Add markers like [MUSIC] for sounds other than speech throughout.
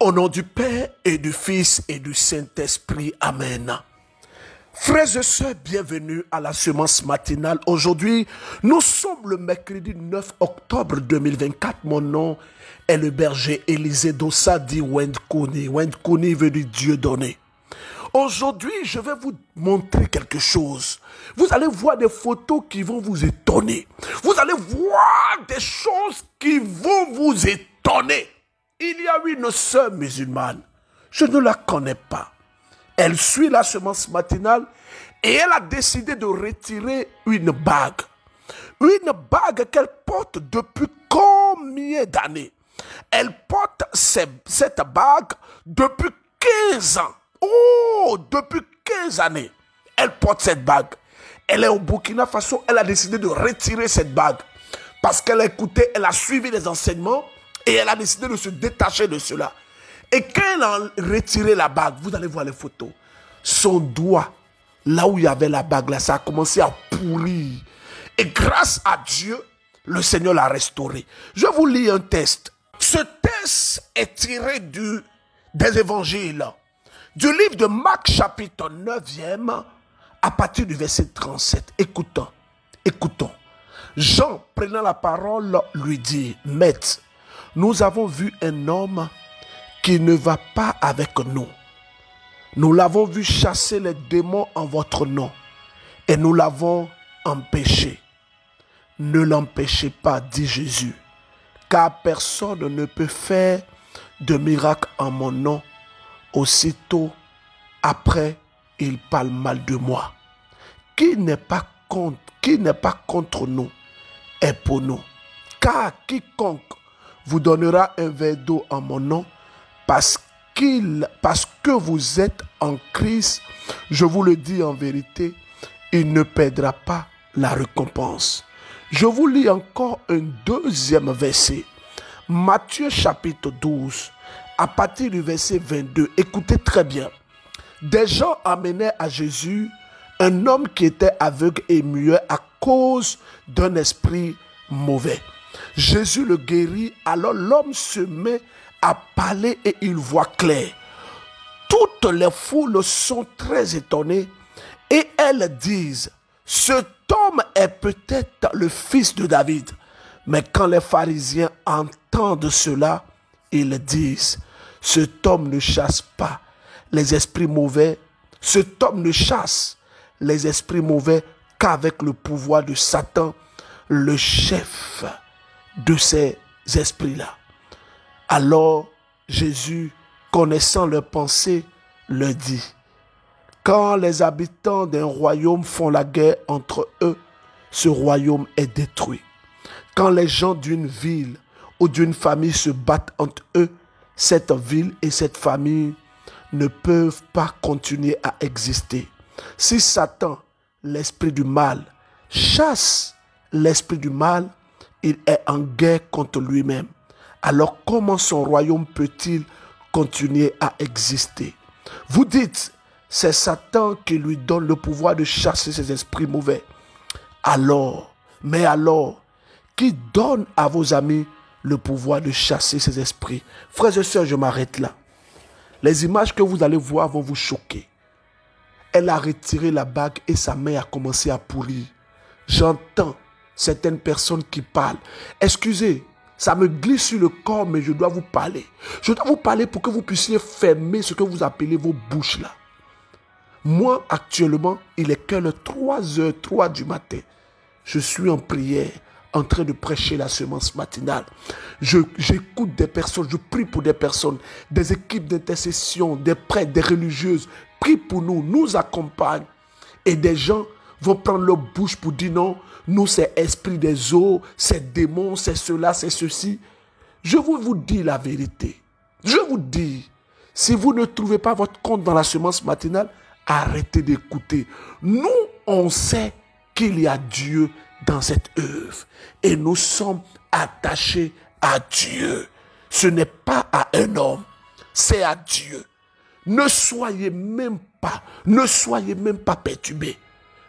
Au nom du Père et du Fils et du Saint-Esprit. Amen. Frères et sœurs, bienvenue à la semence matinale. Aujourd'hui, nous sommes le mercredi 9 octobre 2024. Mon nom est le berger Élisée Dossa dit Wendkuni. Wendkuni veut dire Dieu donné. Aujourd'hui, je vais vous montrer quelque chose. Vous allez voir des photos qui vont vous étonner. Vous allez voir des choses qui vont vous étonner. Il y a une sœur musulmane. Je ne la connais pas. Elle suit la semence matinale et elle a décidé de retirer une bague. Une bague qu'elle porte depuis combien d'années? Elle porte cette bague depuis 15 ans. Oh, depuis 15 années, elle porte cette bague. Elle est au Burkina Faso, elle a décidé de retirer cette bague. Parce qu'elle a écouté, elle a suivi les enseignements et elle a décidé de se détacher de cela. Et quand elle a retiré la bague, vous allez voir les photos, son doigt, là où il y avait la bague, là, ça a commencé à pourrir. Et grâce à Dieu, le Seigneur l'a restauré. Je vous lis un test. Ce test est tiré du, des évangiles. Du livre de Marc chapitre 9e à partir du verset 37. Écoutons, écoutons. Jean, prenant la parole, lui dit, Maître, nous avons vu un homme qui ne va pas avec nous. Nous l'avons vu chasser les démons en votre nom et nous l'avons empêché. Ne l'empêchez pas, dit Jésus, car personne ne peut faire de miracle en mon nom. Aussitôt après, il parle mal de moi. Qui n'est pas contre, qui n'est pas contre nous est pour nous. Car quiconque vous donnera un verre d'eau en mon nom, parce, qu'il, parce que vous êtes en Christ, je vous le dis en vérité, il ne perdra pas la récompense. Je vous lis encore un deuxième verset. Matthieu chapitre 12, à partir du verset 22. Écoutez très bien. Des gens amenaient à Jésus un homme qui était aveugle et muet à cause d'un esprit mauvais. Jésus le guérit, alors l'homme se met à parler et il voit clair. Toutes les foules sont très étonnées et elles disent, cet homme est peut-être le fils de David. Mais quand les pharisiens entendent cela, ils disent, cet homme ne chasse pas les esprits mauvais, cet homme ne chasse les esprits mauvais qu'avec le pouvoir de Satan, le chef de ces esprits-là. Alors Jésus, connaissant leurs pensées, leur dit, quand les habitants d'un royaume font la guerre entre eux, ce royaume est détruit. Quand les gens d'une ville ou d'une famille se battent entre eux, cette ville et cette famille ne peuvent pas continuer à exister. Si Satan, l'esprit du mal, chasse l'esprit du mal, il est en guerre contre lui-même. Alors comment son royaume peut-il continuer à exister? Vous dites, c'est Satan qui lui donne le pouvoir de chasser ses esprits mauvais. Alors, mais alors, qui donne à vos amis le pouvoir de chasser ces esprits? Frères et sœurs, je m'arrête là. Les images que vous allez voir vont vous choquer. Elle a retiré la bague et sa main a commencé à pourrir. J'entends certaines personnes qui parlent. Excusez, ça me glisse sur le corps, mais je dois vous parler. Je dois vous parler pour que vous puissiez fermer ce que vous appelez vos bouches là. Moi, actuellement, il est que le 3h03 du matin. Je suis en prière, en train de prêcher la semence matinale. J'écoute des personnes, je prie pour des personnes, des équipes d'intercession, des prêtres, des religieuses. Prie pour nous, nous accompagnent. Et des gens vont prendre leur bouche pour dire non, nous c'est esprit des eaux, c'est démons, c'est cela, c'est ceci. Je vous, vous dis la vérité. Je vous dis, si vous ne trouvez pas votre compte dans la semence matinale, arrêtez d'écouter. Nous, on sait qu'il y a Dieu dans cette œuvre. Et nous sommes attachés à Dieu. Ce n'est pas à un homme, c'est à Dieu. Ne soyez même pas, ne soyez même pas perturbés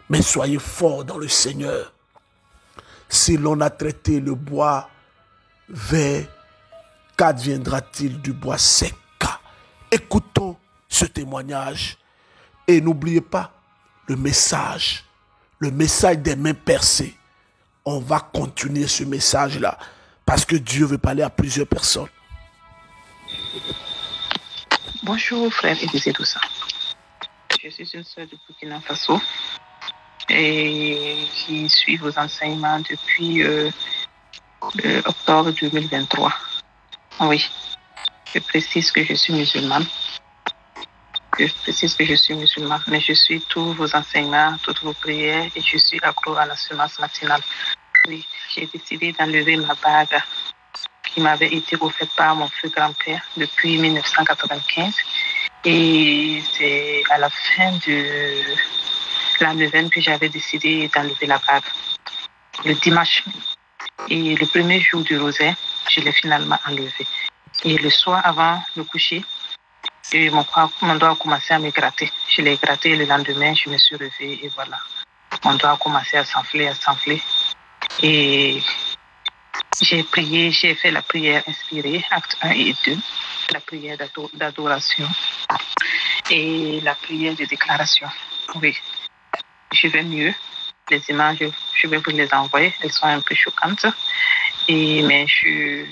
mais soyez forts dans le Seigneur. Si l'on a traité le bois vert, qu'adviendra-t-il du bois sec? Écoutons ce témoignage et n'oubliez pas le message, le message des mains percées. On va continuer ce message-là parce que Dieu veut parler à plusieurs personnes. Bonjour frère Élisée ça. Je suis une sœur de Burkina Faso et qui suit vos enseignements depuis euh, euh, octobre 2023. Oui, je précise que je suis musulmane. Je précise que je suis musulmane, mais je suis tous vos enseignements, toutes vos prières et je suis accro à la semence matinale. Oui, j'ai décidé d'enlever ma bague qui m'avait été offerte par mon feu grand-père depuis 1995. Et c'est à la fin de la neuvaine que j'avais décidé d'enlever la bague. Le dimanche. Et le premier jour du rosaire, je l'ai finalement enlevé. Et le soir avant le coucher, mon, doigt a commencé à me gratter. Je l'ai gratté le lendemain, je me suis levée et voilà. Mon doigt a commencé à s'enfler, à s'enfler. Et j'ai prié, j'ai fait la prière inspirée, acte 1 et 2, la prière d'adoration et la prière de déclaration. Oui, je vais mieux. Les images, je vais vous les envoyer. Elles sont un peu choquantes. Et, mais je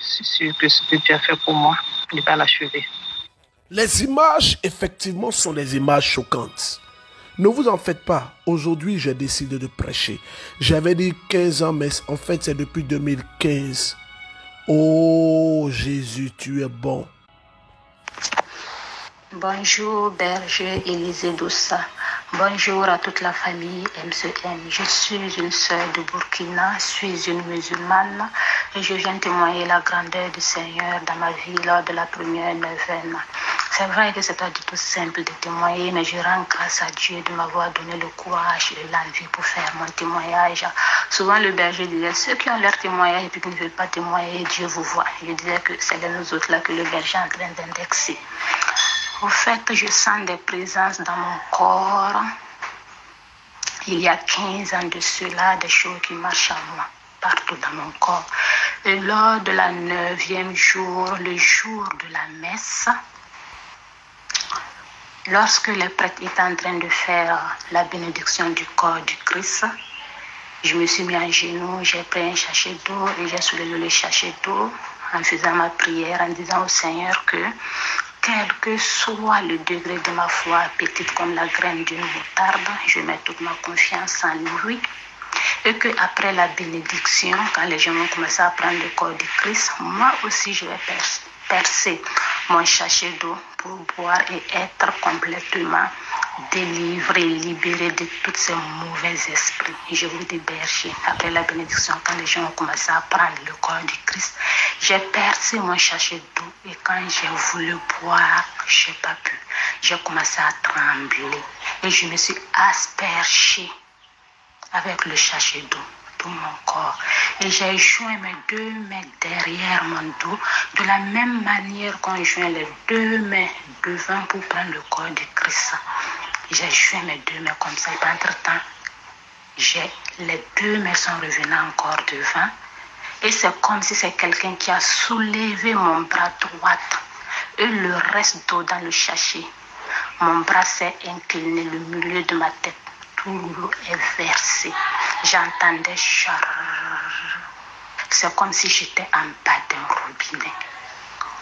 suis sûre que ce que Dieu a fait pour moi, il va l'achever. Les images, effectivement, sont des images choquantes. Ne vous en faites pas. Aujourd'hui, j'ai décidé de prêcher. J'avais dit 15 ans, mais en fait, c'est depuis 2015. Oh Jésus, tu es bon. Bonjour, berger Élisée Doussa. Bonjour à toute la famille MCM. Je suis une sœur de Burkina, je suis une musulmane et je viens témoigner la grandeur du Seigneur dans ma vie lors de la première neuvaine. C'est vrai que c'est pas du tout simple de témoigner, mais je rends grâce à Dieu de m'avoir donné le courage et l'envie pour faire mon témoignage. Souvent, le berger disait, ceux qui ont leur témoignage et qui ne veulent pas témoigner, Dieu vous voit. Je disais que c'est de nous autres là que le berger est en train d'indexer. Au fait, je sens des présences dans mon corps. Il y a 15 ans de cela, des choses qui marchent en moi, partout dans mon corps. Et lors de la neuvième jour, le jour de la messe, lorsque les prêtres étaient en train de faire la bénédiction du corps du Christ, je me suis mis en genoux, j'ai pris un sachet d'eau et j'ai soulevé le sachet d'eau en faisant ma prière, en disant au Seigneur que quel que soit le degré de ma foi, petite comme la graine d'une moutarde, je mets toute ma confiance en lui. Et que après la bénédiction, quand les gens vont commencer à prendre le corps du Christ, moi aussi je vais percer mon sachet d'eau pour et être complètement délivré, libéré de tous ces mauvais esprits. Je vous dis, berger, après la bénédiction, quand les gens ont commencé à prendre le corps du Christ, j'ai percé mon sachet d'eau et quand j'ai voulu boire, je n'ai pas pu. J'ai commencé à trembler et je me suis aspergée avec le sachet d'eau mon corps. Et j'ai joint mes deux mains derrière mon dos de la même manière qu'on joint les deux mains devant pour prendre le corps du Christ. J'ai joint mes deux mains comme ça. Et entre-temps, les deux mains sont revenues encore devant. Et c'est comme si c'est quelqu'un qui a soulevé mon bras droit et le reste d'eau dans le sachet. Mon bras s'est incliné, le milieu de ma tête, tout l'eau est versé. J'entendais. C'est comme si j'étais en bas d'un robinet.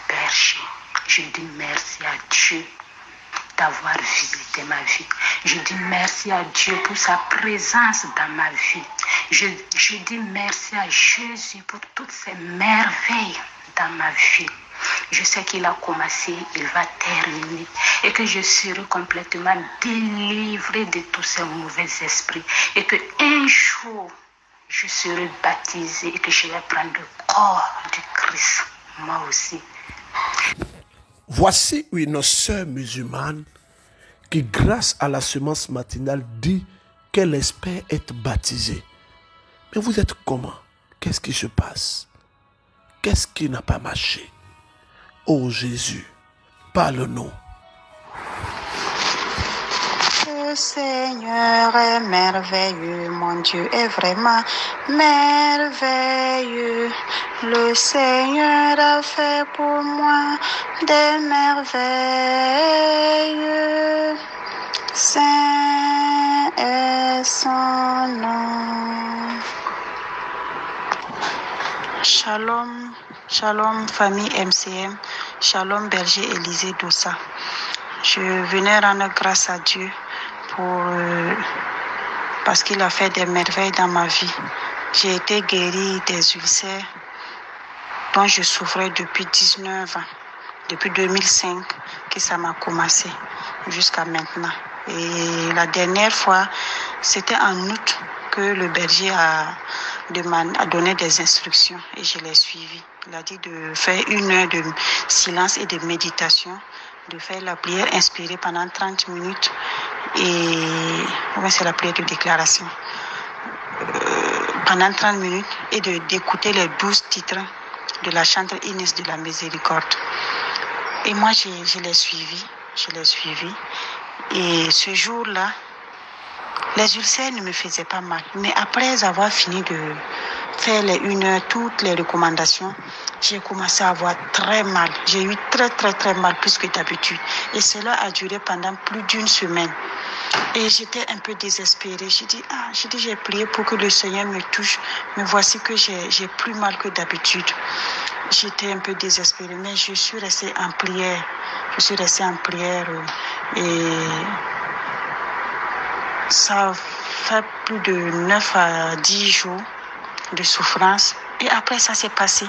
Berger, je dis merci à Dieu d'avoir visité ma vie. Je dis merci à Dieu pour sa présence dans ma vie. Je, je dis merci à Jésus pour toutes ces merveilles dans ma vie. Je sais qu'il a commencé, il va terminer et que je serai complètement délivré de tous ces mauvais esprits et que un jour je serai baptisé et que je vais prendre le corps du Christ, moi aussi. Voici une sœur musulmane qui, grâce à la semence matinale, dit qu'elle espère être baptisée. Mais vous êtes comment? Qu'est-ce qui se passe? Qu'est-ce qui n'a pas marché? Oh Jésus, parle-nous. Le Seigneur est merveilleux, mon Dieu est vraiment merveilleux. Le Seigneur a fait pour moi des merveilles. Saint est son nom. Shalom, shalom famille MCM, shalom berger Élisée Dossa. Je venais rendre grâce à Dieu pour euh, parce qu'il a fait des merveilles dans ma vie. J'ai été guérie des ulcères dont je souffrais depuis 19 ans, depuis 2005 que ça m'a commencé jusqu'à maintenant. Et la dernière fois, c'était en août que le berger a, demandé, a donné des instructions et je l'ai suivi. Il a dit de faire une heure de silence et de méditation, de faire la prière inspirée pendant 30 minutes et c'est la prière de déclaration. Euh, pendant 30 minutes et d'écouter les 12 titres de la chante Inès de la miséricorde. Et moi, je, je l'ai suivi, je l'ai suivi. Et ce jour-là, les ulcères ne me faisaient pas mal. Mais après avoir fini de faire les une heure, toutes les recommandations, j'ai commencé à avoir très mal. J'ai eu très très très mal plus que d'habitude. Et cela a duré pendant plus d'une semaine. Et j'étais un peu désespérée. J'ai dit, ah, j'ai dit, j'ai prié pour que le Seigneur me touche. Mais voici que j'ai plus mal que d'habitude. J'étais un peu désespérée, mais je suis restée en prière. Je suis restée en prière et ça fait plus de 9 à 10 jours de souffrance. Et après, ça s'est passé.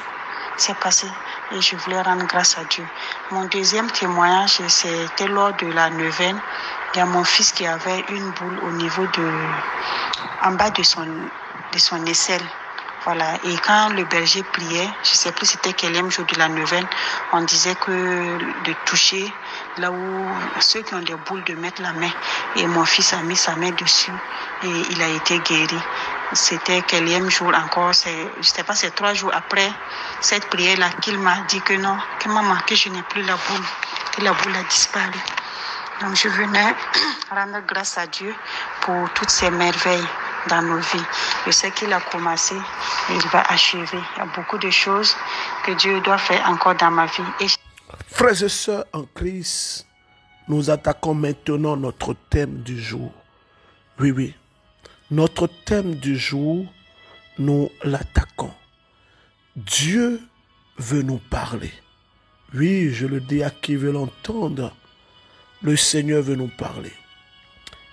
C'est passé. Et je voulais rendre grâce à Dieu. Mon deuxième témoignage, c'était lors de la neuvaine. Il y a mon fils qui avait une boule au niveau de, en bas de son, de son aisselle. Voilà. Et quand le berger priait, je ne sais plus c'était quel jour de la neuvaine, on disait que de toucher là où ceux qui ont des boules de mettre la main. Et mon fils a mis sa main dessus et il a été guéri. C'était quel jour encore, je sais pas, c'est trois jours après cette prière-là qu'il m'a dit que non, que maman, que je n'ai plus la boule, que la boule a disparu. Donc je venais [CLEARS THROAT] rendre grâce à Dieu pour toutes ces merveilles dans nos vies. Je sais qu'il a commencé et il va achever. Il y a beaucoup de choses que Dieu doit faire encore dans ma vie. Et... Frères et sœurs en Christ, nous attaquons maintenant notre thème du jour. Oui, oui. Notre thème du jour, nous l'attaquons. Dieu veut nous parler. Oui, je le dis à qui veut l'entendre. Le Seigneur veut nous parler.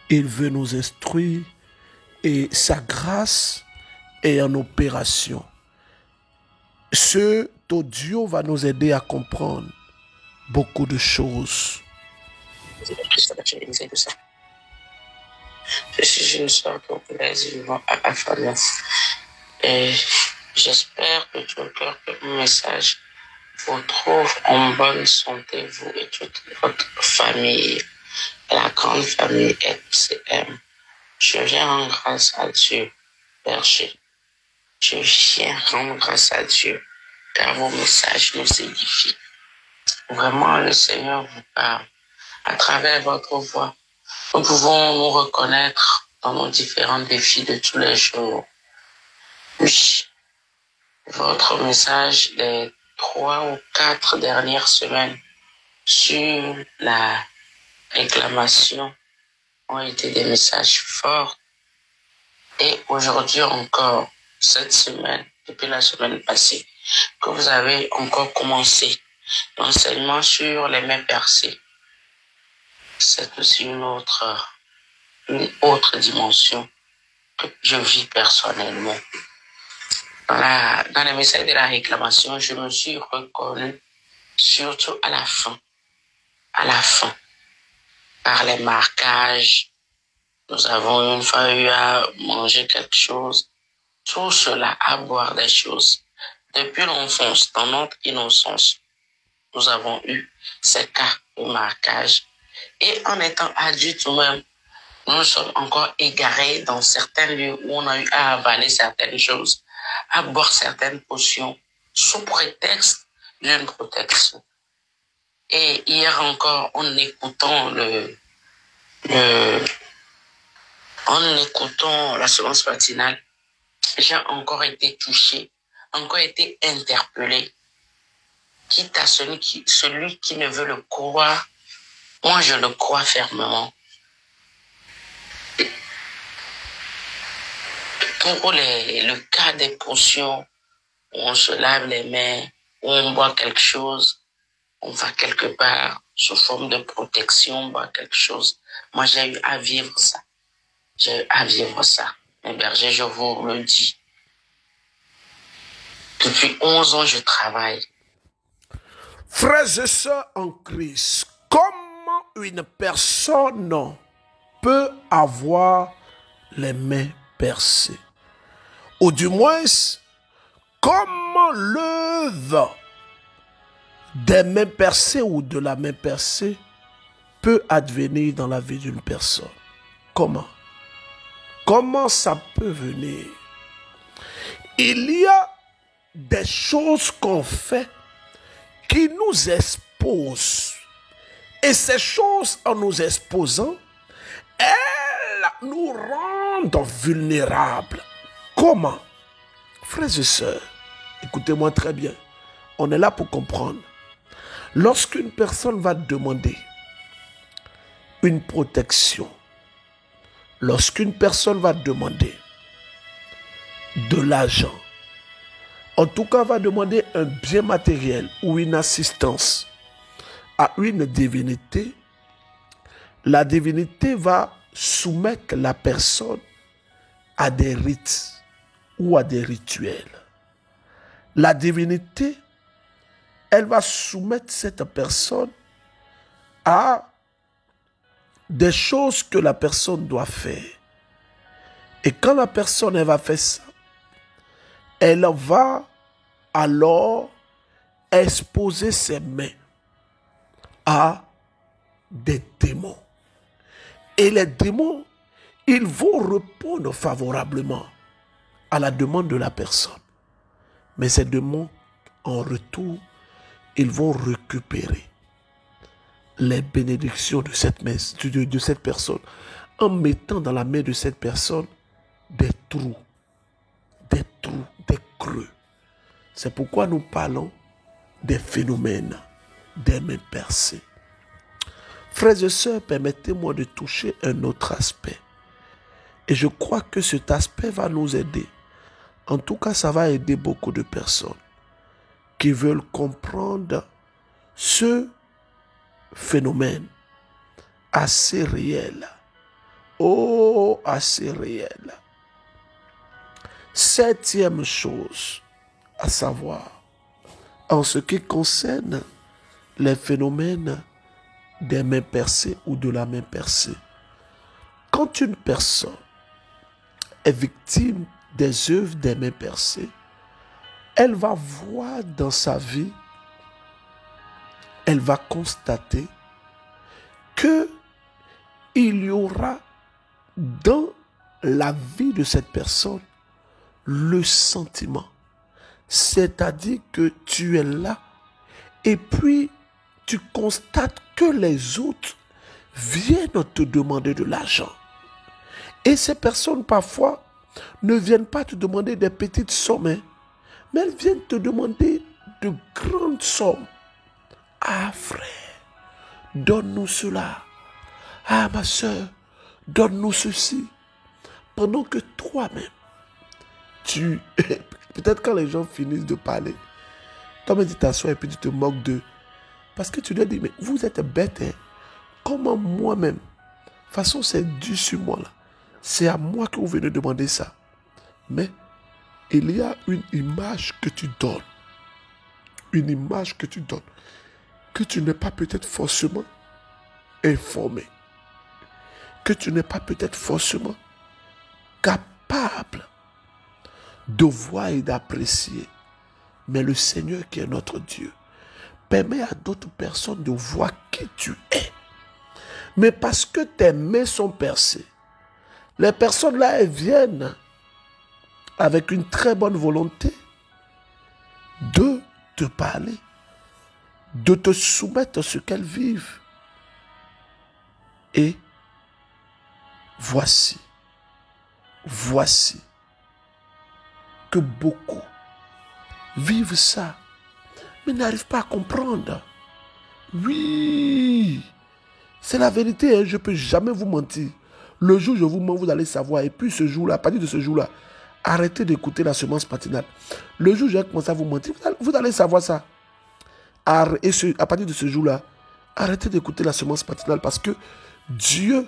Il veut nous instruire et sa grâce est en opération. Ce audio va nous aider à comprendre beaucoup de choses. Je suis une soeur congolaise vivant à Afana. Et j'espère que tout cœur que message vous trouve en bonne santé, vous et toute votre famille, la grande famille FCM. Je viens rendre grâce à Dieu, berger. Je viens rendre grâce à Dieu, car vos messages nous édifient. Vraiment, le Seigneur vous parle. À travers votre voix, nous pouvons nous reconnaître dans nos différents défis de tous les jours. Oui, votre message des trois ou quatre dernières semaines sur la réclamation ont été des messages forts. Et aujourd'hui encore, cette semaine, depuis la semaine passée, que vous avez encore commencé l'enseignement sur les mains percées. C'est aussi une autre, dimension que je vis personnellement. Dans, les messages de la réclamation, je me suis reconnu surtout à la fin. À la fin par les marquages. Nous avons une fois eu à manger quelque chose. Tout cela, à boire des choses. Depuis l'enfance, dans notre innocence, nous avons eu ces cas de marquage. Et en étant adultes nous-mêmes, nous sommes encore égarés dans certains lieux où on a eu à avaler certaines choses, à boire certaines potions, sous prétexte d'une protection. Et hier encore, en écoutant le, en écoutant la séance matinale, j'ai encore été touché, encore été interpellé. Quitte à celui qui, celui qui ne veut le croire, moi je le crois fermement. Pour les, le cas des potions, où on se lave les mains, où on boit quelque chose, on va quelque part sous forme de protection, on boit quelque chose. Moi, j'ai eu à vivre ça. J'ai eu à vivre ça. Mais berger, je vous le dis. Depuis 11 ans, je travaille. Frères et sœurs en Christ, comment une personne peut avoir les mains percées. Ou du moins, comment l'œuvre des mains percées ou de la main percée peut advenir dans la vie d'une personne? Comment? Comment ça peut venir? Il y a des choses qu'on fait qui nous exposent. Et ces choses, en nous exposant, elles nous rendent vulnérables. Comment? Frères et sœurs, écoutez-moi très bien. On est là pour comprendre. Lorsqu'une personne va demander une protection, lorsqu'une personne va demander de l'argent, en tout cas va demander un bien matériel ou une assistance à une divinité, la divinité va soumettre la personne à des rites ou à des rituels. La divinité, elle va soumettre cette personne à des choses que la personne doit faire. Et quand la personne elle va faire ça, elle va alors exposer ses mains des démons. Et les démons, ils vont répondre favorablement à la demande de la personne. Mais ces démons, en retour, ils vont récupérer les bénédictions de cette, de, de cette personne en mettant dans la main de cette personne des trous, des trous, des creux. C'est pourquoi nous parlons des phénomènes des mains. Frères et sœurs, permettez-moi de toucher un autre aspect. Et je crois que cet aspect va nous aider. En tout cas, ça va aider beaucoup de personnes qui veulent comprendre ce phénomène assez réel. Oh, assez réel. Septième chose à savoir, en ce qui concerne les phénomènes des mains percées ou de la main percée. Quand une personne est victime des œuvres des mains percées, elle va voir dans sa vie, elle va constater que il y aura dans la vie de cette personne le sentiment. C'est-à-dire que tu es là et puis tu constates que les autres viennent te demander de l'argent. Et ces personnes parfois ne viennent pas te demander des petites sommes, hein, mais elles viennent te demander de grandes sommes. Ah frère, donne-nous cela. Ah ma soeur, donne-nous ceci. Pendant que toi-même, tu... [LAUGHS] Peut-être quand les gens finissent de parler, toi-même tu t'assois et puis tu te moques d'eux. Parce que tu leur dis, mais vous êtes bête, hein? Comment moi-même, de toute façon c'est dû sur moi là. C'est à moi que vous venez demander ça. Mais il y a une image que tu donnes. Une image que tu donnes. Que tu n'es pas peut-être forcément informé. Que tu n'es pas peut-être forcément capable de voir et d'apprécier. Mais le Seigneur qui est notre Dieu permet à d'autres personnes de voir qui tu es. Mais parce que tes mains sont percées, les personnes là, elles viennent avec une très bonne volonté de te parler, de te soumettre à ce qu'elles vivent. Et voici, Voici que beaucoup vivent ça, mais n'arrivent pas à comprendre. Oui, c'est la vérité, hein, je ne peux jamais vous mentir. Le jour où je vous mens, vous allez savoir. Et puis ce jour-là, à partir de ce jour-là, arrêtez d'écouter la semence matinale. Le jour où j'ai commencé à vous mentir, vous allez, savoir ça. Et à partir de ce jour-là, arrêtez d'écouter la semence matinale parce que Dieu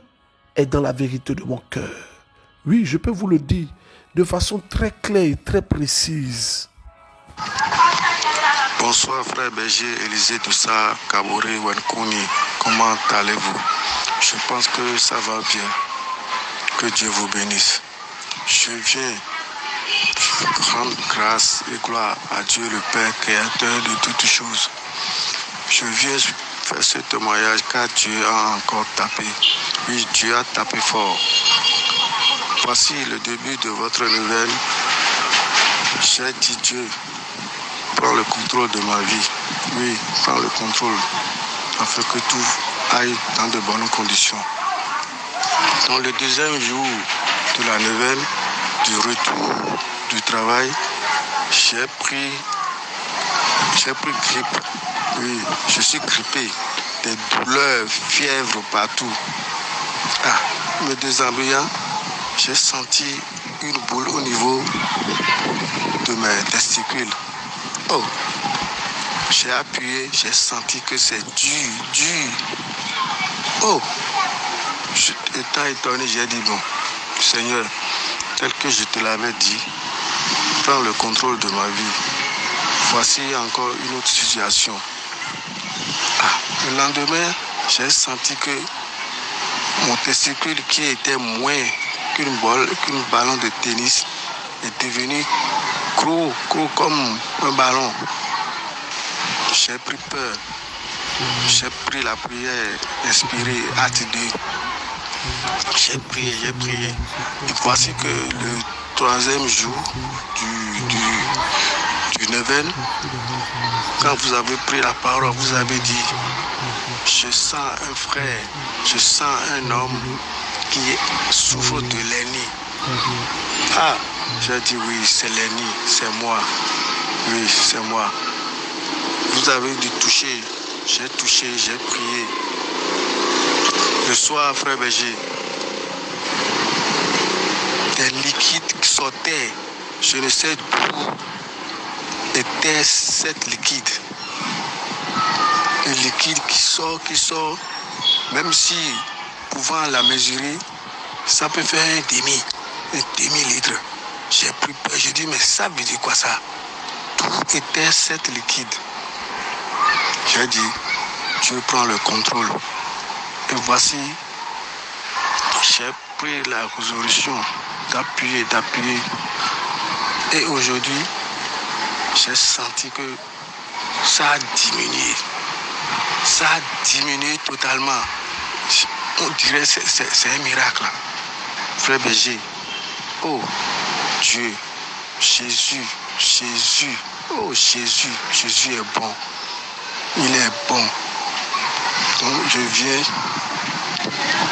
est dans la vérité de mon cœur. Oui, je peux vous le dire de façon très claire et très précise. Bonsoir frère Berger, Élisée Doussa, Kabore, Wankouni. Comment allez-vous? Je pense que ça va bien. Que Dieu vous bénisse. Je viens rendre grâce et gloire à Dieu le Père, créateur de toutes choses. Je viens faire ce témoignage car Dieu a encore tapé. Oui, Dieu a tapé fort. Voici le début de votre nouvelle. J'ai dit Dieu, prends le contrôle de ma vie. Oui, prends le contrôle afin que tout aille dans de bonnes conditions. Dans le deuxième jour de la nouvelle, du retour du travail, j'ai pris, j'ai pris grippe. Oui, je suis grippé. Des douleurs, fièvre partout. Ah, me déshabillant, j'ai senti une boule au niveau de mes testicules. Oh, j'ai appuyé, j'ai senti que c'est dur, dur. Oh, étant étonné, j'ai dit, bon, Seigneur, tel que je te l'avais dit, prends le contrôle de ma vie. Voici encore une autre situation. Ah, le lendemain, j'ai senti que mon testicule qui était moins qu'une qu'une ballon de tennis est devenu gros, gros comme un ballon. J'ai pris peur. J'ai pris la prière inspirée, acte J'ai prié, j'ai prié. Et voici que le troisième jour du, du, du quand vous avez pris la parole, vous avez dit, je sens un frère, je sens un homme qui souffre de l'aîné. Ah, j'ai dit oui, c'est l'aîné, c'est moi. Oui, c'est moi. Vous avez dû toucher. J'ai touché, j'ai prié. Le soir, frère Berger, des liquides qui sortaient, je ne sais d'où était cette liquide. Un liquide qui sort, qui sort, même si pouvant la mesurer, ça peut faire un demi, un demi-litre. J'ai pris peur, j'ai dit, mais ça veut dire quoi ça? Tout était cette liquide. J'ai dit, je prends le contrôle. Et voici, j'ai pris la résolution d'appuyer, d'appuyer. Et aujourd'hui, j'ai senti que ça a diminué. Ça a diminué totalement. On dirait que c'est un miracle. Frère Béger, oh Dieu, Jésus, Jésus, oh Jésus, Jésus est bon. Il est bon. Je viens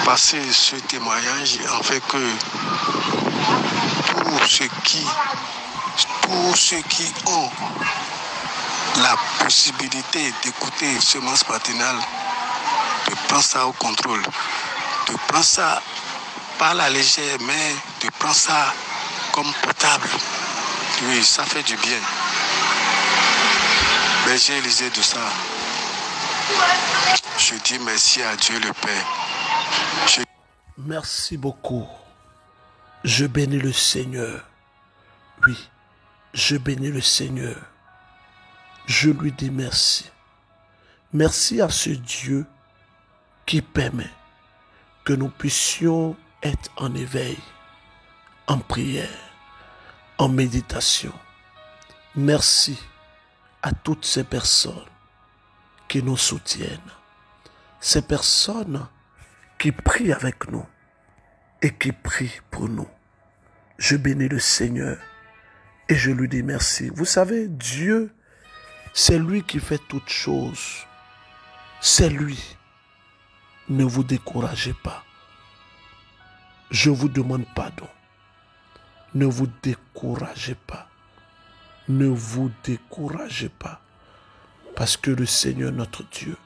passer ce témoignage en fait que tous ceux qui, tous ceux qui ont la possibilité d'écouter semence matinale, de prendre ça au contrôle, de prendre ça pas la légère, mais de prendre ça comme potable. Oui, ça fait du bien. Mais j'ai lisé de ça. Je dis merci à Dieu le Père. Merci beaucoup. Je bénis le Seigneur. Oui, je bénis le Seigneur. Je lui dis merci. Merci à ce Dieu qui permet que nous puissions être en éveil, en prière, en méditation. Merci à toutes ces personnes qui nous soutiennent, ces personnes qui prient avec nous et qui prient pour nous. Je bénis le Seigneur et je lui dis merci. Vous savez, Dieu, c'est lui qui fait toutes choses. C'est lui. Ne vous découragez pas. Je vous demande pardon. Ne vous découragez pas. Ne vous découragez pas. Parce que le Seigneur notre Dieu,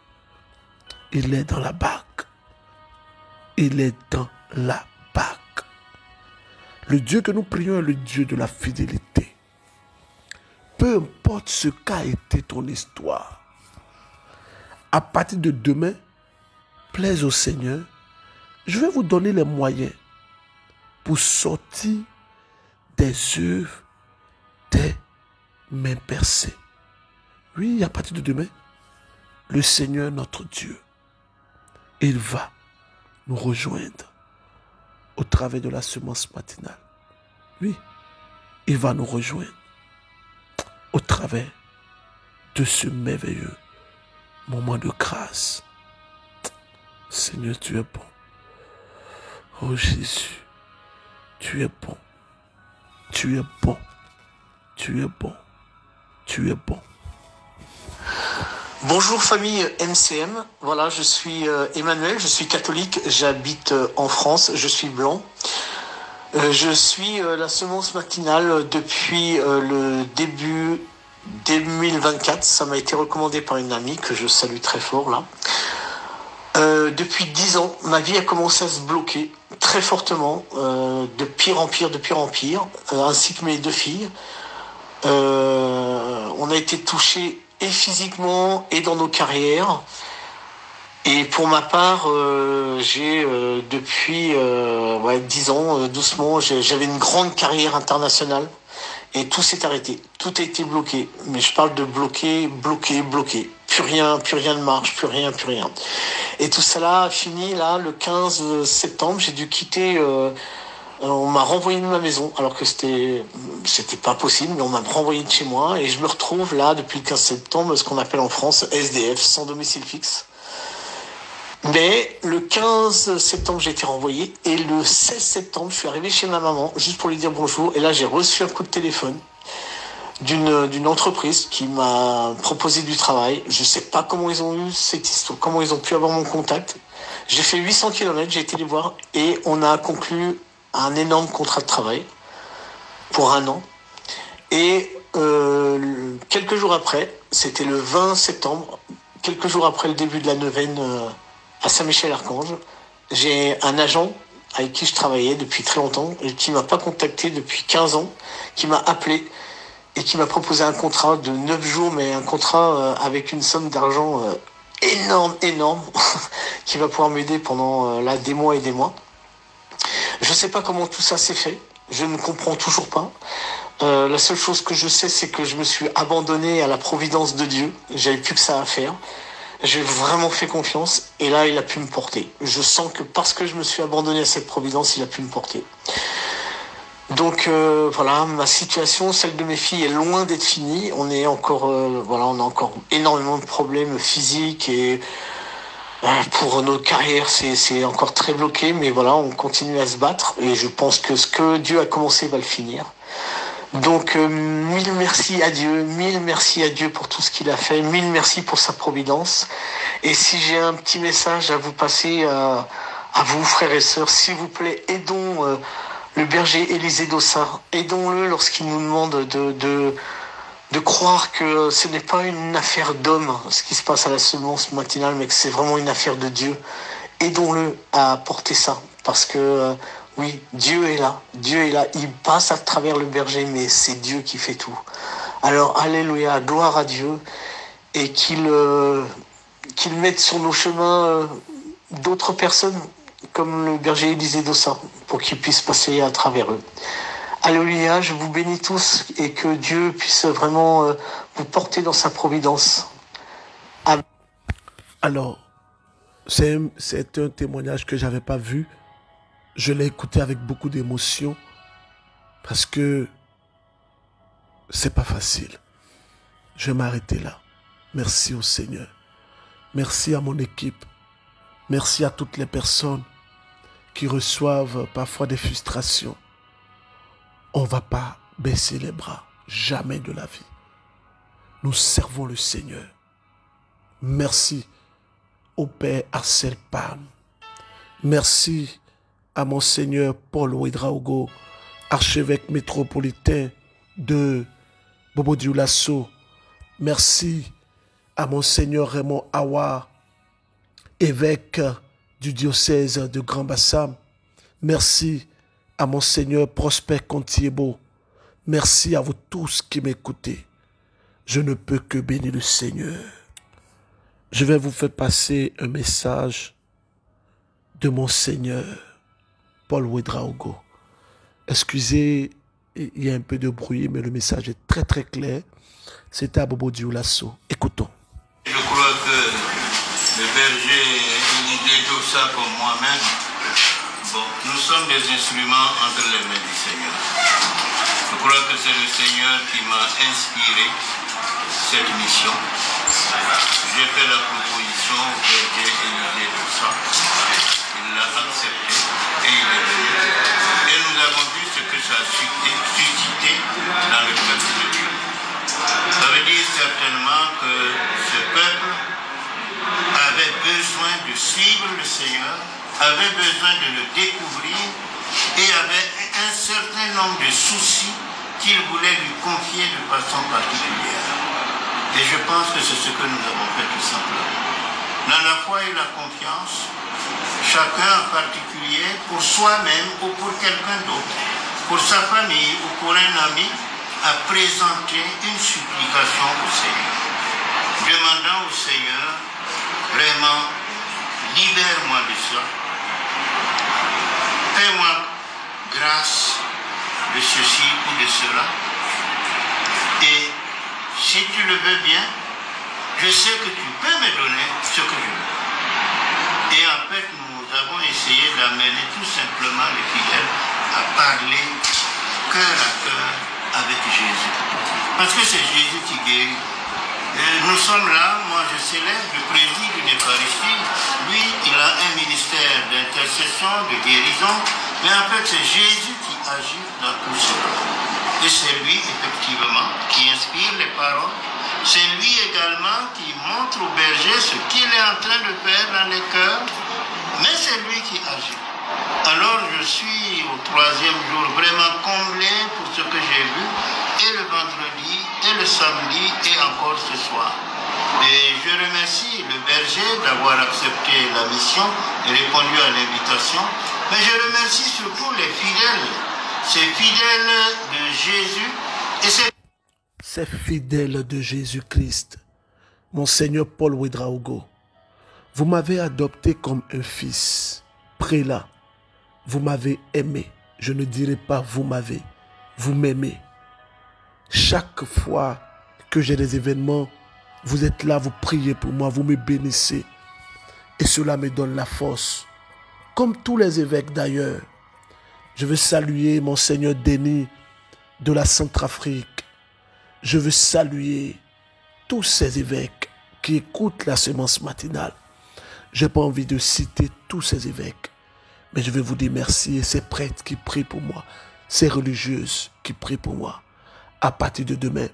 il est dans la barque. Il est dans la barque. Le Dieu que nous prions est le Dieu de la fidélité. Peu importe ce qu'a été ton histoire, à partir de demain, plaise au Seigneur, je vais vous donner les moyens pour sortir des œuvres des mains percées. Oui, à partir de demain, le Seigneur notre Dieu, il va nous rejoindre au travers de la semence matinale. Oui, il va nous rejoindre au travers de ce merveilleux moment de grâce. Seigneur, tu es bon. Oh Jésus, tu es bon. Tu es bon. Tu es bon. Tu es bon. Bonjour famille MCM. Voilà, je suis euh, Emmanuel, je suis catholique, j'habite euh, en France, je suis blanc. Euh, je suis la semence matinale depuis le début 2024. Ça m'a été recommandé par une amie que je salue très fort là. depuis dix ans, ma vie a commencé à se bloquer très fortement, de pire en pire, de pire en pire, ainsi que mes deux filles. on a été touchés et physiquement et dans nos carrières. Et pour ma part, euh, j'ai euh, depuis euh, ouais, 10 ans, doucement, j'avais une grande carrière internationale et tout s'est arrêté. Tout a été bloqué. Mais je parle de bloqué, bloqué, bloqué. Plus rien, plus rien ne marche, plus rien, plus rien. Et tout cela a fini là le 15 septembre. J'ai dû quitter euh, on m'a renvoyé de ma maison, alors que c'était c'était pas possible, mais on m'a renvoyé de chez moi et je me retrouve là depuis le 15 septembre, ce qu'on appelle en France SDF, sans domicile fixe. Mais le 15 septembre, j'ai été renvoyé et le 16 septembre, je suis arrivé chez ma maman juste pour lui dire bonjour et là j'ai reçu un coup de téléphone d'une d'une entreprise qui m'a proposé du travail. Je sais pas comment ils ont eu cette histoire, comment ils ont pu avoir mon contact. J'ai fait 800 km, j'ai été les voir et on a conclu un énorme contrat de travail pour un an. Et euh, quelques jours après, c'était le 20 septembre, quelques jours après le début de la neuvaine euh, à Saint-Michel-Archange, j'ai un agent avec qui je travaillais depuis très longtemps et qui m'a pas contacté depuis 15 ans, qui m'a appelé et qui m'a proposé un contrat de 9 jours, mais un contrat euh, avec une somme d'argent énorme, énorme, [LAUGHS] qui va pouvoir m'aider pendant là des mois et des mois. Je ne sais pas comment tout ça s'est fait. Je ne comprends toujours pas. Euh, la seule chose que je sais, c'est que je me suis abandonné à la providence de Dieu. J'avais plus que ça à faire. J'ai vraiment fait confiance et là, il a pu me porter. Je sens que parce que je me suis abandonné à cette providence, il a pu me porter. Donc euh, voilà, ma situation, celle de mes filles, est loin d'être finie. On est encore, euh, voilà, on a encore énormément de problèmes physiques et pour notre carrière, c'est encore très bloqué, mais voilà, on continue à se battre et je pense que ce que Dieu a commencé va le finir. Donc, euh, mille merci à Dieu, mille merci à Dieu pour tout ce qu'il a fait, mille merci pour sa providence. Et si j'ai un petit message à vous passer euh, à vous, frères et sœurs, s'il vous plaît, aidons euh, le berger Élisée Dossard, aidons-le lorsqu'il nous demande de, croire que ce n'est pas une affaire d'homme, ce qui se passe à la semence matinale, mais que c'est vraiment une affaire de Dieu. Aidons-le à porter ça, parce que euh, oui, Dieu est là, Dieu est là, il passe à travers le berger, mais c'est Dieu qui fait tout. Alors, alléluia, gloire à Dieu, et qu'il euh, mette sur nos chemins euh, d'autres personnes, comme le berger Élisée Dossa, pour qu'ils puissent passer à travers eux. Alléluia, je vous bénis tous et que Dieu puisse vraiment euh, vous porter dans sa providence. Alors, c'est un, témoignage que j'avais pas vu. Je l'ai écouté avec beaucoup d'émotion parce que c'est pas facile. Je vais m'arrêter là. Merci au Seigneur. Merci à mon équipe. Merci à toutes les personnes qui reçoivent parfois des frustrations on ne va pas baisser les bras, jamais de la vie. Nous servons le Seigneur. Merci au Père Arcel Palm. Merci à mon Seigneur Paul Ouedraogo archevêque métropolitain de Bobo Dioulasso. Merci à Monseigneur Raymond Awa, évêque du diocèse de Grand Bassam. Merci à Monseigneur Prosper Contiebo. Merci à vous tous qui m'écoutez. Je ne peux que bénir le Seigneur. Je vais vous faire passer un message de Monseigneur Paul Ouedraogo. Excusez, il y a un peu de bruit, mais le message est très très clair. C'était à Bobo Dioulasso. Écoutons. Ça comme moi-même. Bon, nous sommes des instruments entre les mains du Seigneur. Je crois que c'est le Seigneur qui m'a inspiré cette mission. J'ai fait la proposition au berger Élisée de ça. Il l'a accepté et il est venu. Et nous avons vu ce que ça a suscité dans le peuple de Dieu. Ça veut dire certainement que ce peuple avait besoin de suivre le Seigneur, avait besoin de le découvrir et avait un certain nombre de soucis qu'il voulait lui confier de façon particulière. Et je pense que c'est ce que nous avons fait tout simplement. Dans la foi et la confiance, chacun en particulier, pour soi-même ou pour quelqu'un d'autre, pour sa famille ou pour un ami, a présenté une supplication au Seigneur, demandant au Seigneur, vraiment, libère-moi de ça, fais-moi grâce de ceci ou de cela, et si tu le veux bien, je sais que tu peux me donner ce que je veux. Et en fait, nous avons essayé d'amener tout simplement les fidèles à parler cœur à cœur avec Jésus. Parce que c'est Jésus qui guérit. Nous sommes là, moi je célèbre, je préside une Eucharistie. Lui, il a un ministère d'intercession, de guérison, mais en fait c'est Jésus qui agit dans tout cela. Et c'est lui, effectivement, qui inspire les paroles. C'est lui également qui montre au berger ce qu'il est en train de faire dans les cœurs, mais c'est lui qui agit. Alors je suis au troisième jour vraiment comblé pour ce que j'ai vu, et le vendredi, et le samedi, et encore ce soir. Et je remercie le berger d'avoir accepté la mission et répondu à l'invitation, mais je remercie surtout les fidèles, ces fidèles de Jésus et ces fidèles de Jésus-Christ, Monseigneur Paul Ouedraogo, vous m'avez adopté comme un fils, prélat, vous m'avez aimé. Je ne dirai pas vous m'avez. Vous m'aimez. Chaque fois que j'ai des événements, vous êtes là, vous priez pour moi, vous me bénissez. Et cela me donne la force. Comme tous les évêques d'ailleurs. Je veux saluer Monseigneur Denis de la Centrafrique. Je veux saluer tous ces évêques qui écoutent la semence matinale. Je n'ai pas envie de citer tous ces évêques. Mais je vais vous dire merci et ces prêtres qui prient pour moi, ces religieuses qui prient pour moi. À partir de demain,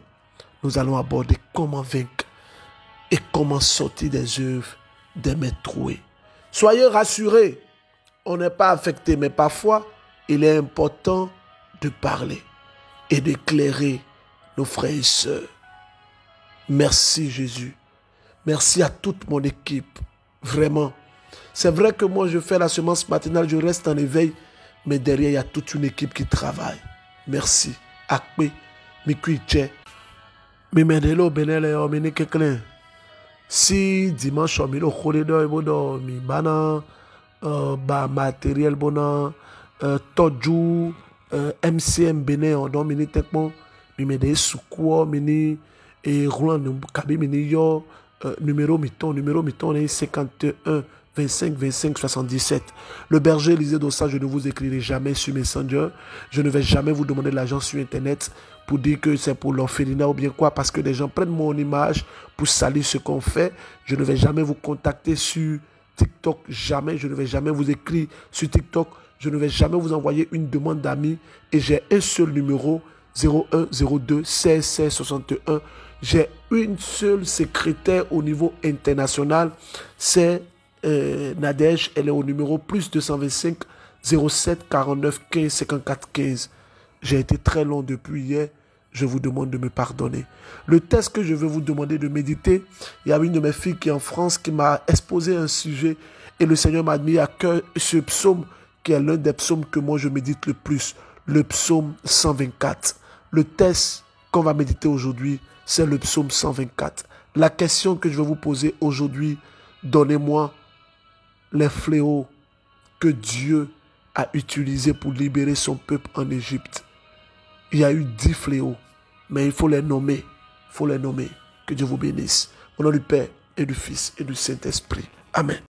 nous allons aborder comment vaincre et comment sortir des œuvres des maîtres troués. Soyez rassurés, on n'est pas affecté, mais parfois, il est important de parler et d'éclairer nos frères et sœurs. Merci Jésus. Merci à toute mon équipe. Vraiment. C'est vrai que moi, je fais la semence matinale, je reste en éveil, mais derrière, il y a toute une équipe qui travaille. Merci. Akpe, Mikuiche, Mimedelo, Benele, Omini Keklen. Si dimanche, mi lo khole do ebodo, mi bana, euh, ba matériel bona, euh, toju, euh, MCM Benin, on don mini tekpon, mi mede sukuo, mini, et Roland Kabi mini yo, numéro miton, numéro miton, 51 25 25 77. Le berger Élisée Dossa, je ne vous écrirai jamais sur Messenger. Je ne vais jamais vous demander de l'argent sur Internet pour dire que c'est pour l'orphelinat ou bien quoi, parce que les gens prennent mon image pour salir ce qu'on fait. Je ne vais jamais vous contacter sur TikTok, jamais. Je ne vais jamais vous écrire sur TikTok. Je ne vais jamais vous envoyer une demande d'amis. Et j'ai un seul numéro, 01 02 16 16 61. J'ai une seule secrétaire au niveau international, c'est euh. Elle est au numéro plus 225 07 49 15 54 15. J'ai été très long depuis hier. Je vous demande de me pardonner. Le texte que je vais vous demander de méditer, il y a une de mes filles qui est en France qui m'a exposé un sujet et le Seigneur m'a mis à cœur ce psaume qui est l'un des psaumes que moi je médite le plus, le psaume 124. Le texte qu'on va méditer aujourd'hui, c'est le psaume 124. La question que je vais vous poser aujourd'hui, donnez-moi les fléaux que Dieu a utilisés pour libérer son peuple en Égypte. Il y a eu dix fléaux, mais il faut les nommer. Il faut les nommer. Que Dieu vous bénisse. Au nom du Père et du Fils et du Saint-Esprit. Amen.